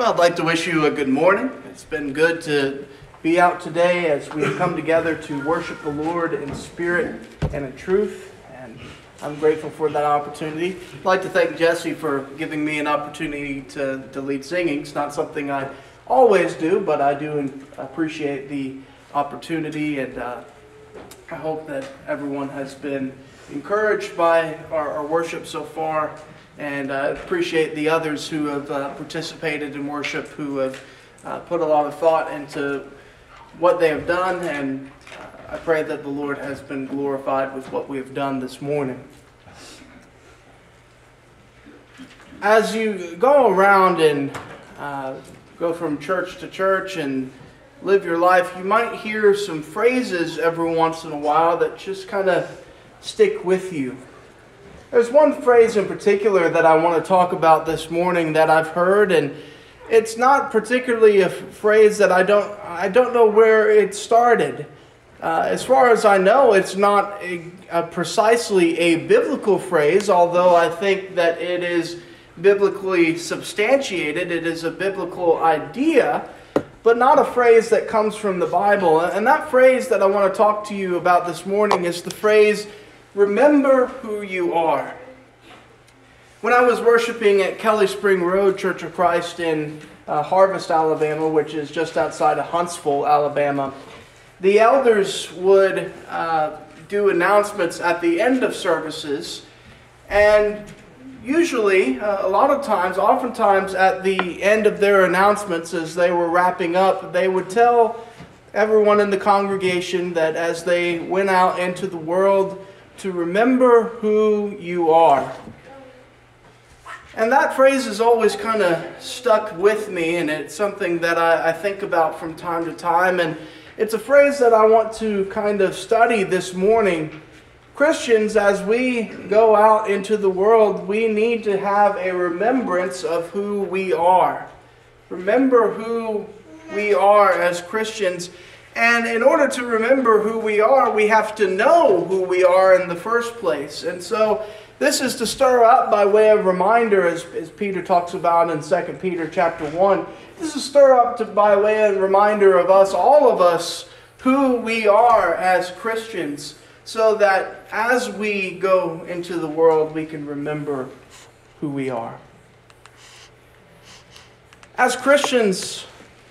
Well, I'd like to wish you a good morning. It's been good to be out today as we have come together to worship the Lord in spirit and in truth. And I'm grateful for that opportunity. I'd like to thank Jesse for giving me an opportunity to, to lead singing. It's not something I always do, but I do appreciate the opportunity. And uh, I hope that everyone has been encouraged by our, our worship so far and I uh, appreciate the others who have uh, participated in worship, who have uh, put a lot of thought into what they have done, and uh, I pray that the Lord has been glorified with what we have done this morning. As you go around and uh, go from church to church and live your life, you might hear some phrases every once in a while that just kind of stick with you. There's one phrase in particular that I want to talk about this morning that I've heard, and it's not particularly a phrase that I don't I don't know where it started. Uh, as far as I know, it's not a, a precisely a biblical phrase, although I think that it is biblically substantiated. It is a biblical idea, but not a phrase that comes from the Bible. And that phrase that I want to talk to you about this morning is the phrase Remember who you are. When I was worshiping at Kelly Spring Road Church of Christ in uh, Harvest, Alabama, which is just outside of Huntsville, Alabama, the elders would uh, do announcements at the end of services. And usually, uh, a lot of times, oftentimes at the end of their announcements, as they were wrapping up, they would tell everyone in the congregation that as they went out into the world, to remember who you are. And that phrase has always kind of stuck with me, and it's something that I, I, think about from time to time. And it's a phrase that I want to kind of study this morning. Christians, as we go out into the world, we need to have a remembrance of who we are. Remember who we are as Christians and in order to remember who we are, we have to know who we are in the first place. And so this is to stir up by way of reminder, as, as Peter talks about in 2 Peter chapter 1. This is stir up to, by way of reminder of us, all of us, who we are as Christians, so that as we go into the world, we can remember who we are. As Christians,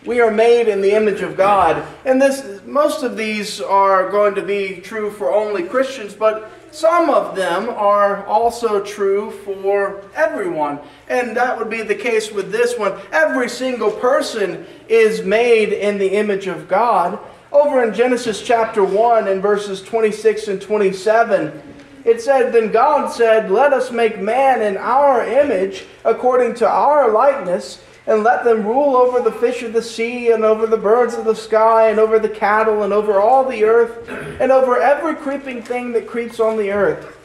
we are made in the image of God. And this most of these are going to be true for only Christians, but some of them are also true for everyone. And that would be the case with this one. Every single person is made in the image of God. Over in Genesis chapter 1 and verses 26 and 27, it said, Then God said, Let us make man in our image, according to our likeness and let them rule over the fish of the sea, and over the birds of the sky, and over the cattle, and over all the earth, and over every creeping thing that creeps on the earth.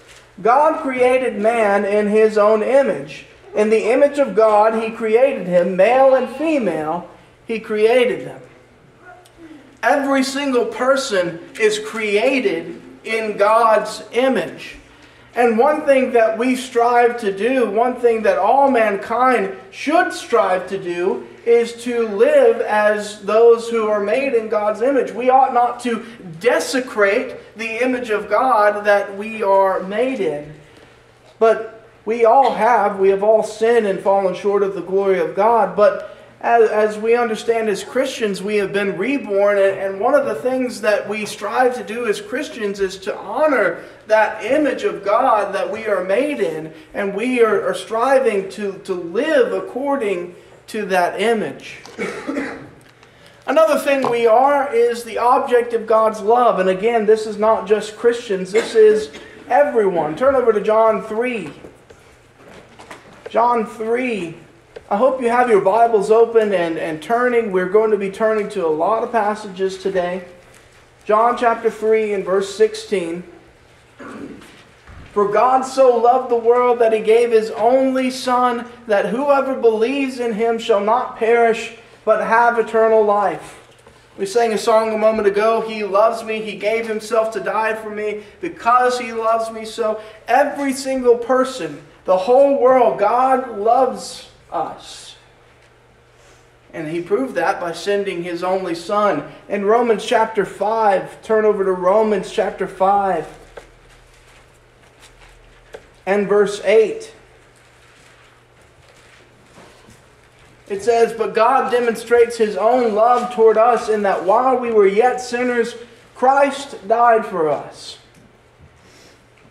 God created man in his own image. In the image of God, he created him, male and female, he created them. Every single person is created in God's image. And one thing that we strive to do, one thing that all mankind should strive to do, is to live as those who are made in God's image. We ought not to desecrate the image of God that we are made in. But we all have, we have all sinned and fallen short of the glory of God. But as, as we understand as Christians, we have been reborn. And, and one of the things that we strive to do as Christians is to honor that image of God that we are made in. And we are, are striving to, to live according to that image. Another thing we are is the object of God's love. And again, this is not just Christians, this is everyone. Turn over to John 3. John 3. I hope you have your Bibles open and, and turning. We're going to be turning to a lot of passages today. John chapter 3 and verse 16. For God so loved the world that he gave his only Son, that whoever believes in him shall not perish, but have eternal life. We sang a song a moment ago, He loves me, He gave Himself to die for me because He loves me so. Every single person, the whole world, God loves us. And he proved that by sending his only son. In Romans chapter 5, turn over to Romans chapter 5 and verse 8. It says, But God demonstrates his own love toward us in that while we were yet sinners, Christ died for us.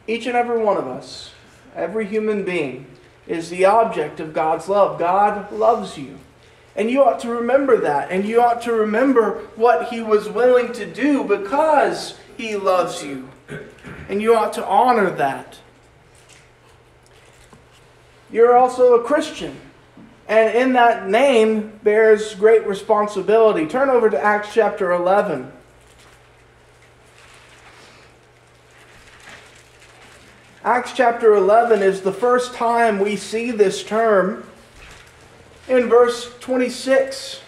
Each and every one of us, every human being, is the object of God's love. God loves you. And you ought to remember that. And you ought to remember what he was willing to do because he loves you. And you ought to honor that. You're also a Christian. And in that name bears great responsibility. Turn over to Acts chapter 11. Acts chapter 11 is the first time we see this term in verse 26.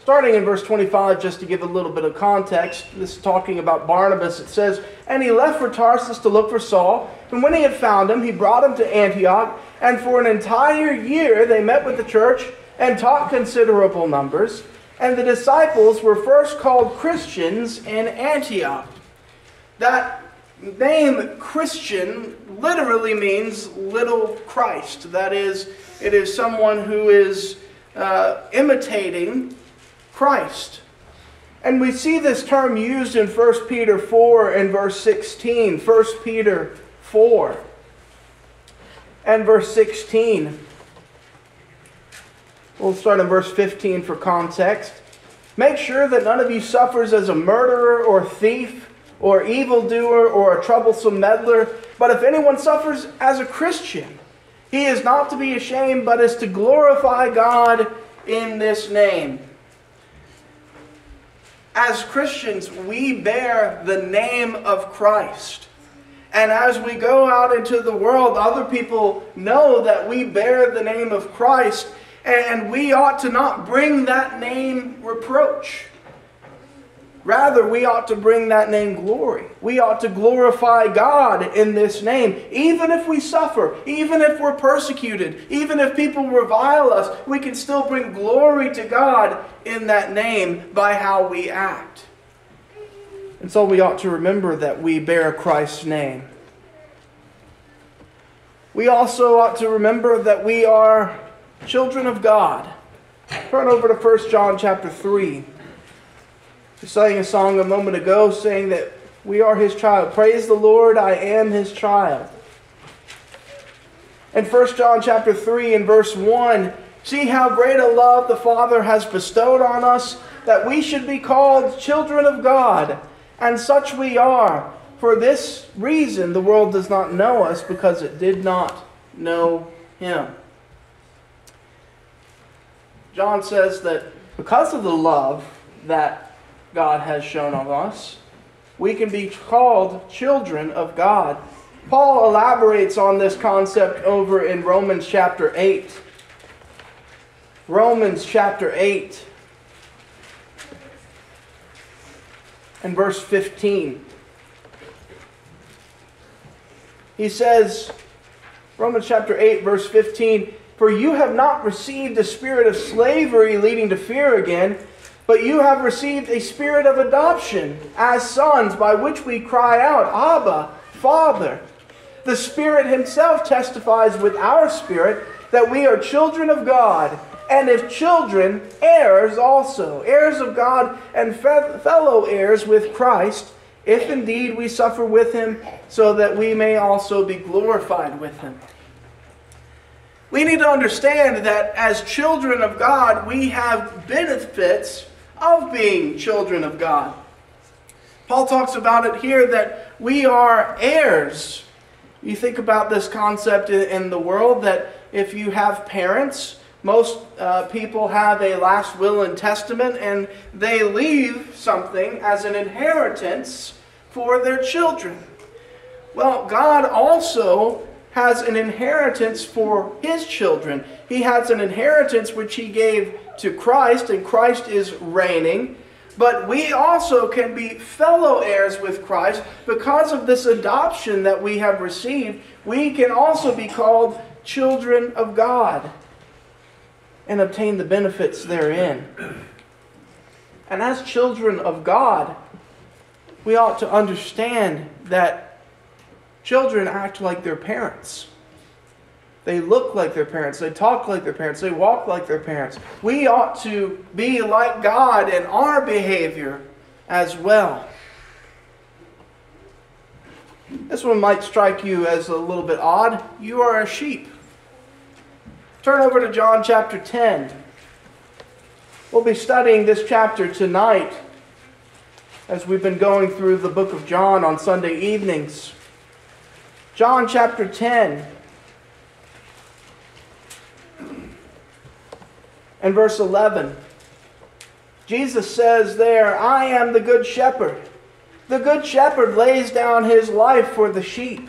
Starting in verse 25, just to give a little bit of context, this is talking about Barnabas. It says, And he left for Tarsus to look for Saul. And when he had found him, he brought him to Antioch. And for an entire year they met with the church and taught considerable numbers. And the disciples were first called Christians in Antioch. That name Christian literally means little Christ. That is, it is someone who is uh, imitating Christ. And we see this term used in 1 Peter 4 and verse 16. 1 Peter 4 and verse 16. We'll start in verse 15 for context. Make sure that none of you suffers as a murderer or thief or evildoer or a troublesome meddler, but if anyone suffers as a Christian, he is not to be ashamed, but is to glorify God in this name as Christians, we bear the name of Christ. And as we go out into the world, other people know that we bear the name of Christ, and we ought to not bring that name reproach. Rather, we ought to bring that name glory. We ought to glorify God in this name. Even if we suffer, even if we're persecuted, even if people revile us, we can still bring glory to God in that name by how we act. And so we ought to remember that we bear Christ's name. We also ought to remember that we are children of God. Turn over to 1 John chapter 3. We sang a song a moment ago saying that we are his child. Praise the Lord, I am his child. In 1 John chapter 3 and verse 1, see how great a love the Father has bestowed on us that we should be called children of God, and such we are. For this reason the world does not know us because it did not know him. John says that because of the love that God has shown of us. We can be called children of God. Paul elaborates on this concept over in Romans chapter 8. Romans chapter 8 and verse 15. He says, Romans chapter 8, verse 15, For you have not received the spirit of slavery leading to fear again but you have received a spirit of adoption as sons, by which we cry out, Abba, Father. The Spirit Himself testifies with our spirit that we are children of God, and if children, heirs also, heirs of God and fellow heirs with Christ, if indeed we suffer with Him, so that we may also be glorified with Him. We need to understand that as children of God, we have benefits of being children of God. Paul talks about it here that we are heirs. You think about this concept in the world that if you have parents, most uh, people have a last will and testament and they leave something as an inheritance for their children. Well, God also has an inheritance for his children. He has an inheritance which he gave to Christ, and Christ is reigning. But we also can be fellow heirs with Christ because of this adoption that we have received. We can also be called children of God. and obtain the benefits therein. And as children of God, we ought to understand that children act like their parents. They look like their parents. They talk like their parents. They walk like their parents. We ought to be like God in our behavior as well. This one might strike you as a little bit odd. You are a sheep. Turn over to John chapter 10. We'll be studying this chapter tonight as we've been going through the book of John on Sunday evenings. John chapter 10 and verse 11. Jesus says there, I am the good shepherd. The good shepherd lays down his life for the sheep.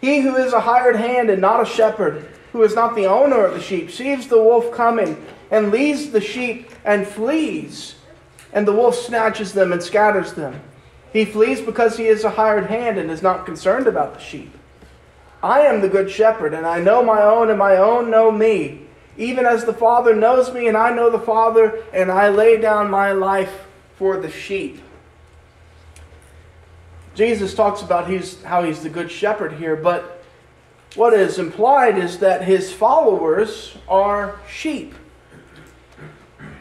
He who is a hired hand and not a shepherd, who is not the owner of the sheep, sees the wolf coming and leaves the sheep and flees, and the wolf snatches them and scatters them. He flees because he is a hired hand and is not concerned about the sheep. I am the good shepherd, and I know my own, and my own know me even as the Father knows me and I know the Father, and I lay down my life for the sheep. Jesus talks about he's, how he's the good shepherd here, but what is implied is that his followers are sheep.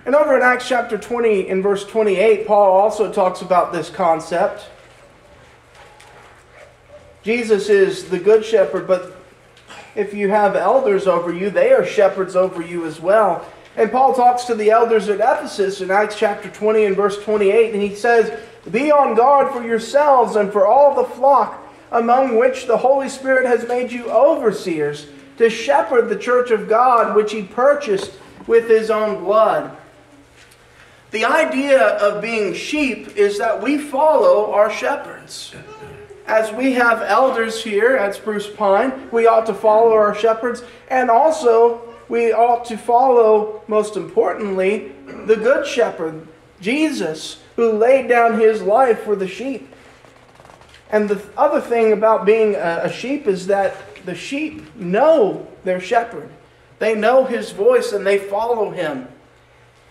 And over in Acts chapter 20, in verse 28, Paul also talks about this concept. Jesus is the good shepherd, but if you have elders over you, they are shepherds over you as well. And Paul talks to the elders at Ephesus in Acts chapter 20 and verse 28, and he says, Be on guard for yourselves and for all the flock among which the Holy Spirit has made you overseers to shepherd the church of God which he purchased with his own blood. The idea of being sheep is that we follow our shepherds as we have elders here at Spruce Pine, we ought to follow our shepherds, and also we ought to follow, most importantly, the Good Shepherd, Jesus, who laid down his life for the sheep. And the other thing about being a sheep is that the sheep know their shepherd. They know his voice and they follow him.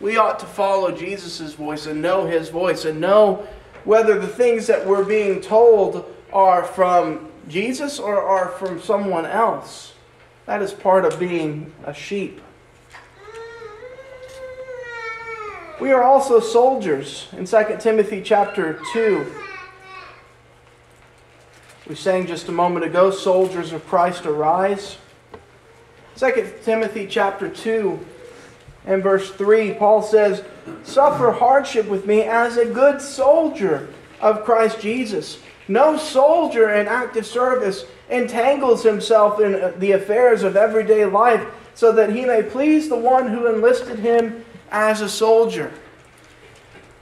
We ought to follow Jesus' voice and know his voice and know whether the things that we're being told are from Jesus or are from someone else. That is part of being a sheep. We are also soldiers in 2 Timothy chapter 2. We sang just a moment ago, Soldiers of Christ Arise. 2 Timothy chapter 2 and verse 3, Paul says, Suffer hardship with me as a good soldier of Christ Jesus. No soldier in active service entangles himself in uh, the affairs of everyday life so that he may please the one who enlisted him as a soldier.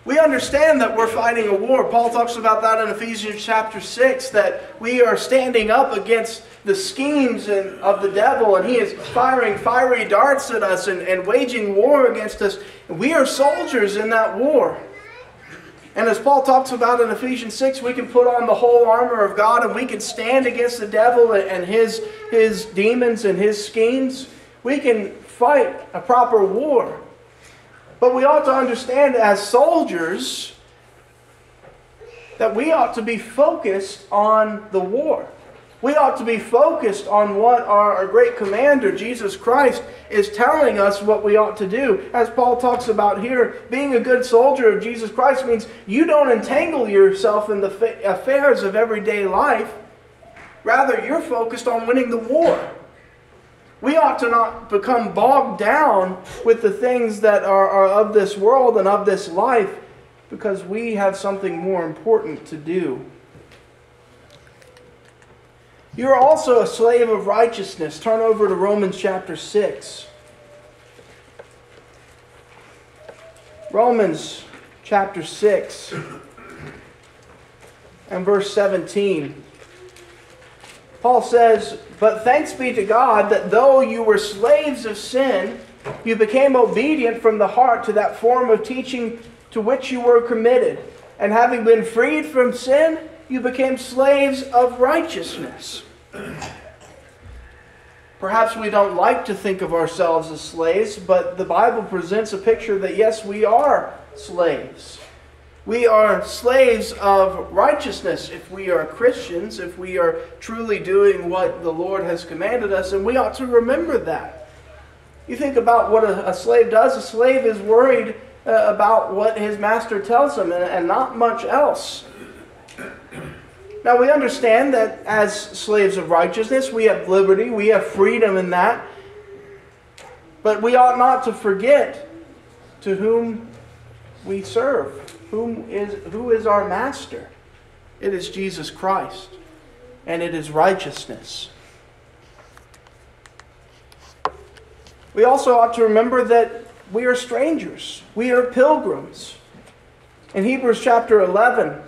We understand that we're fighting a war. Paul talks about that in Ephesians chapter 6 that we are standing up against the schemes of the devil and he is firing fiery darts at us and, and waging war against us. We are soldiers in that war. And as Paul talks about in Ephesians 6, we can put on the whole armor of God and we can stand against the devil and his, his demons and his schemes. We can fight a proper war. But we ought to understand as soldiers that we ought to be focused on the war. We ought to be focused on what our, our, great commander, Jesus Christ, is telling us what we ought to do. As Paul talks about here, being a good soldier of Jesus Christ means you don't entangle yourself in the affairs of everyday life. Rather, you're focused on winning the war. We ought to not become bogged down with the things that are, are of this world and of this life because we have something more important to do. You are also a slave of righteousness. Turn over to Romans chapter 6. Romans chapter 6 and verse 17. Paul says, But thanks be to God that though you were slaves of sin, you became obedient from the heart to that form of teaching to which you were committed. And having been freed from sin, you became slaves of righteousness. Perhaps we don't like to think of ourselves as slaves, but the Bible presents a picture that yes, we are slaves. We are slaves of righteousness if we are Christians, if we are truly doing what the Lord has commanded us, and we ought to remember that. You think about what a, a slave does, a slave is worried uh, about what his master tells him and, and not much else. Now we understand that as slaves of righteousness, we have liberty, we have freedom in that. But we ought not to forget to whom we serve, whom is, who is our master. It is Jesus Christ, and it is righteousness. We also ought to remember that we are strangers, we are pilgrims. In Hebrews chapter 11,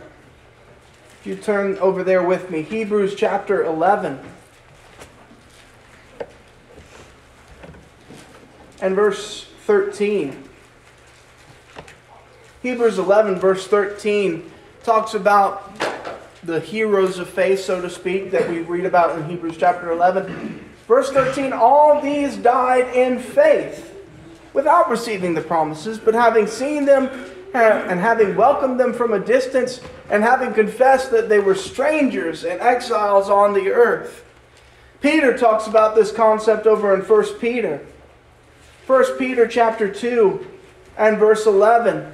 if you turn over there with me, Hebrews chapter 11. And verse 13. Hebrews 11, verse 13, talks about the heroes of faith, so to speak, that we read about in Hebrews chapter 11. Verse 13 All these died in faith without receiving the promises, but having seen them and having welcomed them from a distance, and having confessed that they were strangers and exiles on the earth. Peter talks about this concept over in 1 Peter. 1 Peter chapter 2 and verse 11.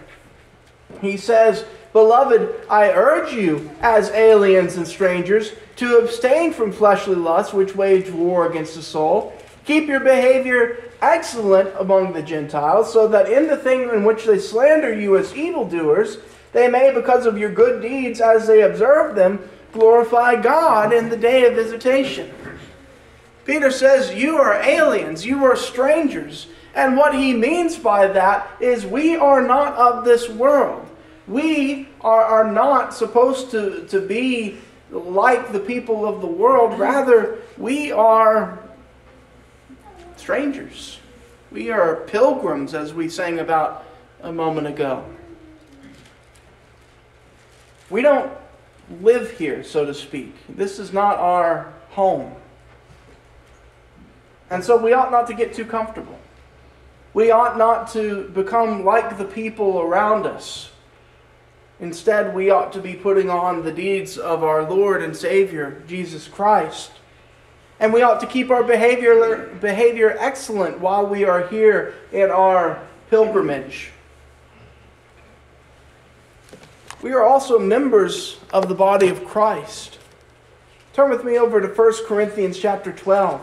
He says, Beloved, I urge you, as aliens and strangers, to abstain from fleshly lusts which wage war against the soul. Keep your behavior excellent among the Gentiles, so that in the thing in which they slander you as evildoers, they may, because of your good deeds as they observe them, glorify God in the day of visitation. Peter says, You are aliens, you are strangers. And what he means by that is we are not of this world. We are, are not supposed to, to be like the people of the world. Rather, we are strangers. We are pilgrims, as we sang about a moment ago. We don't live here, so to speak. This is not our home. And so we ought not to get too comfortable. We ought not to become like the people around us. Instead, we ought to be putting on the deeds of our Lord and Savior, Jesus Christ. And we ought to keep our behavior, behavior excellent while we are here in our pilgrimage. We are also members of the body of Christ. Turn with me over to 1 Corinthians chapter 12.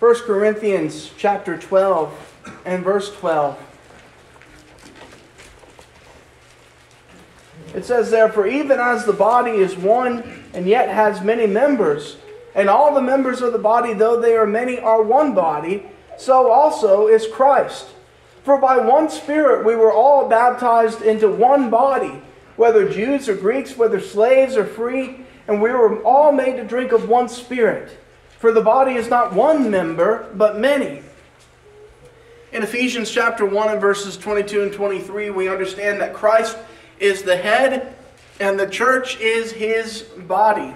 First Corinthians chapter 12 and verse 12. It says, Therefore, even as the body is one and yet has many members, and all the members of the body, though they are many, are one body, so also is Christ. For by one Spirit we were all baptized into one body, whether Jews or Greeks, whether slaves or free, and we were all made to drink of one Spirit. For the body is not one member, but many. In Ephesians chapter 1 and verses 22 and 23, we understand that Christ is the head, and the church is his body.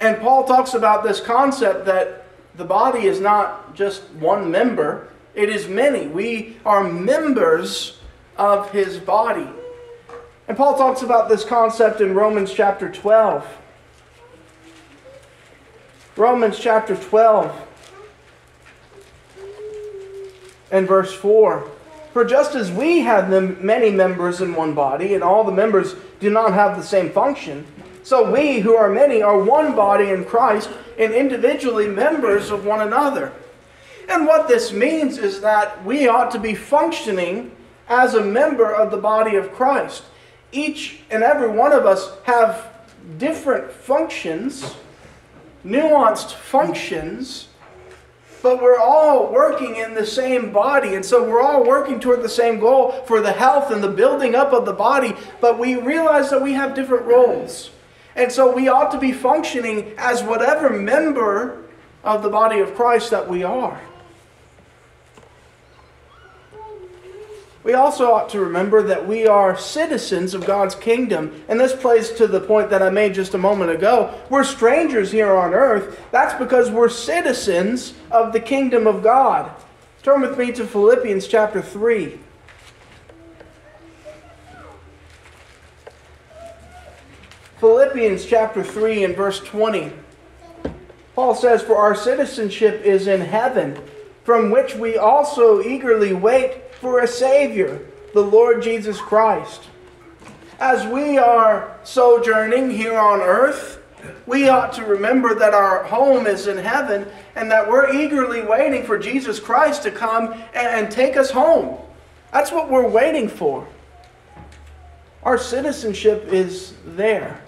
And Paul talks about this concept that the body is not just one member, it is many. We are members of his body. And Paul talks about this concept in Romans chapter 12. Romans chapter 12 and verse 4. For just as we have many members in one body, and all the members do not have the same function, so we who are many are one body in Christ and individually members of one another. And what this means is that we ought to be functioning as a member of the body of Christ. Each and every one of us have different functions, nuanced functions but we're all working in the same body. And so we're all working toward the same goal for the health and the building up of the body. But we realize that we have different roles. And so we ought to be functioning as whatever member of the body of Christ that we are. We also ought to remember that we are citizens of God's kingdom. And this plays to the point that I made just a moment ago. We're strangers here on earth. That's because we're citizens of the kingdom of God. Turn with me to Philippians chapter 3. Philippians chapter 3 and verse 20. Paul says, For our citizenship is in heaven, from which we also eagerly wait for a Savior, the Lord Jesus Christ. As we are sojourning here on earth, we ought to remember that our home is in heaven and that we're eagerly waiting for Jesus Christ to come and take us home. That's what we're waiting for. Our citizenship is there.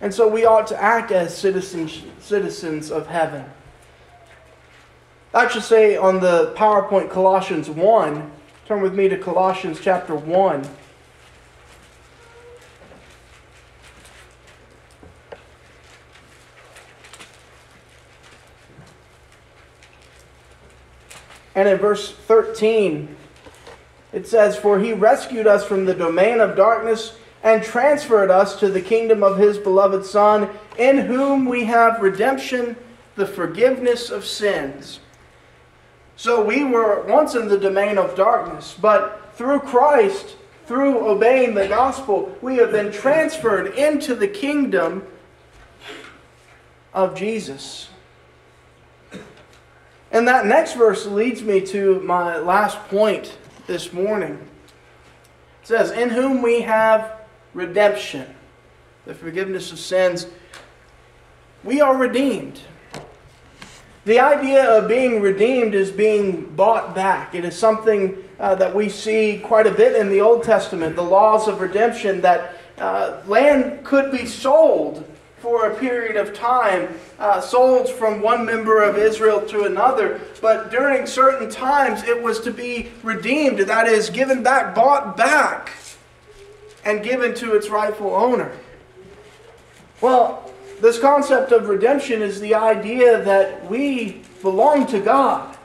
And so we ought to act as citizens, citizens of heaven. I should say on the PowerPoint Colossians 1, Turn with me to Colossians chapter 1. And in verse 13, it says, For he rescued us from the domain of darkness and transferred us to the kingdom of his beloved Son, in whom we have redemption, the forgiveness of sins. So we were once in the domain of darkness, but through Christ, through obeying the gospel, we have been transferred into the kingdom of Jesus. And that next verse leads me to my last point this morning. It says, In whom we have redemption, the forgiveness of sins. We are redeemed. The idea of being redeemed is being bought back. It is something uh, that we see quite a bit in the Old Testament, the laws of redemption, that uh, land could be sold for a period of time, uh, sold from one member of Israel to another. But during certain times, it was to be redeemed, that is, given back, bought back, and given to its rightful owner. Well, this concept of redemption is the idea that we belong to God,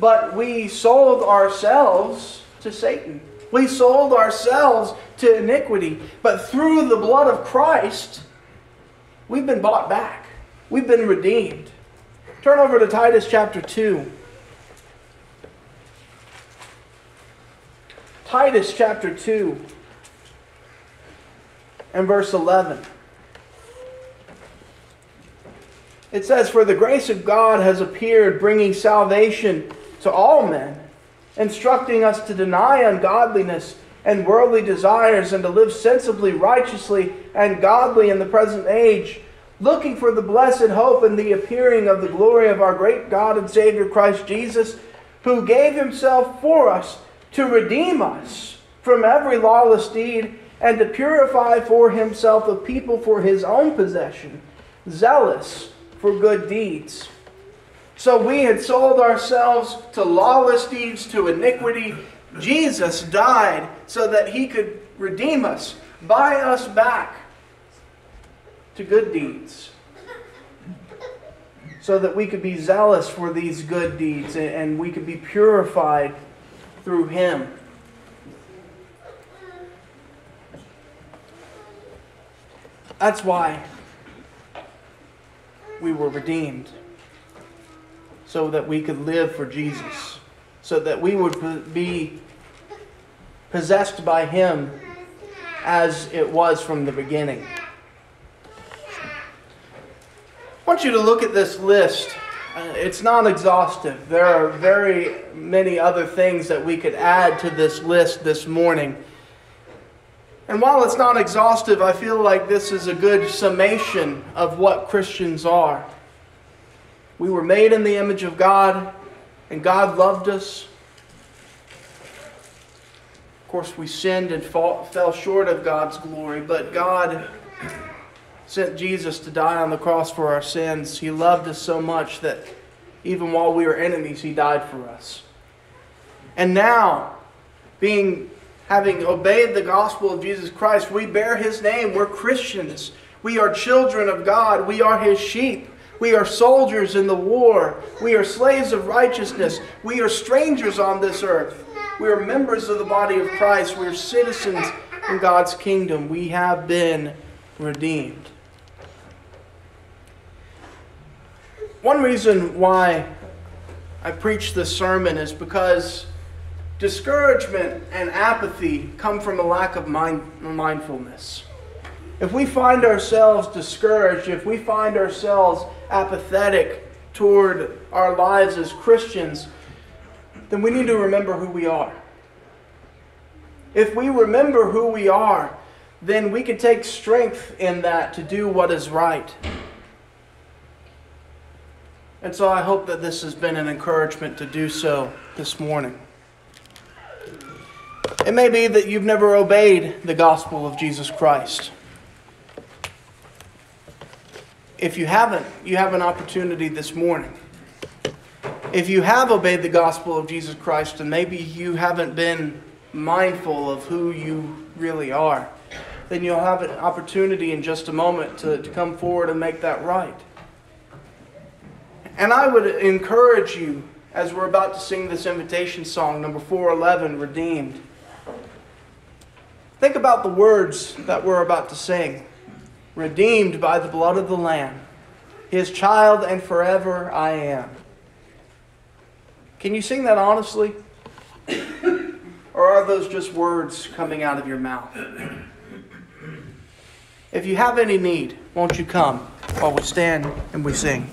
but we sold ourselves to Satan. We sold ourselves to iniquity. But through the blood of Christ, we've been bought back. We've been redeemed. Turn over to Titus chapter 2. Titus chapter 2 and verse 11. It says, For the grace of God has appeared, bringing salvation to all men, instructing us to deny ungodliness and worldly desires and to live sensibly, righteously, and godly in the present age, looking for the blessed hope and the appearing of the glory of our great God and Savior Christ Jesus, who gave himself for us to redeem us from every lawless deed and to purify for himself a people for his own possession, zealous for good deeds. So we had sold ourselves to lawless deeds, to iniquity. Jesus died so that he could redeem us, buy us back to good deeds. So that we could be zealous for these good deeds and we could be purified through him. That's why we were redeemed so that we could live for Jesus, so that we would be possessed by Him as it was from the beginning. I want you to look at this list. Uh, it's not exhaustive. There are very many other things that we could add to this list this morning. And while it's not exhaustive, I feel like this is a good summation of what Christians are. We were made in the image of God, and God loved us. Of course, we sinned and fell short of God's glory, but God sent Jesus to die on the cross for our sins. He loved us so much that even while we were enemies, He died for us. And now, being having obeyed the gospel of Jesus Christ, we bear his name. We're Christians. We are children of God. We are his sheep. We are soldiers in the war. We are slaves of righteousness. We are strangers on this earth. We are members of the body of Christ. We are citizens in God's kingdom. We have been redeemed. One reason why I preach this sermon is because discouragement and apathy come from a lack of mind, mindfulness. If we find ourselves discouraged, if we find ourselves apathetic toward our lives as Christians, then we need to remember who we are. If we remember who we are, then we can take strength in that to do what is right. And so I hope that this has been an encouragement to do so this morning. It may be that you've never obeyed the gospel of Jesus Christ. If you haven't, you have an opportunity this morning. If you have obeyed the gospel of Jesus Christ and maybe you haven't been mindful of who you really are, then you'll have an opportunity in just a moment to, to come forward and make that right. And I would encourage you, as we're about to sing this invitation song, number 411, Redeemed, think about the words that we're about to sing redeemed by the blood of the Lamb, his child, and forever I am. Can you sing that honestly? or are those just words coming out of your mouth? If you have any need, won't you come while we stand and we sing?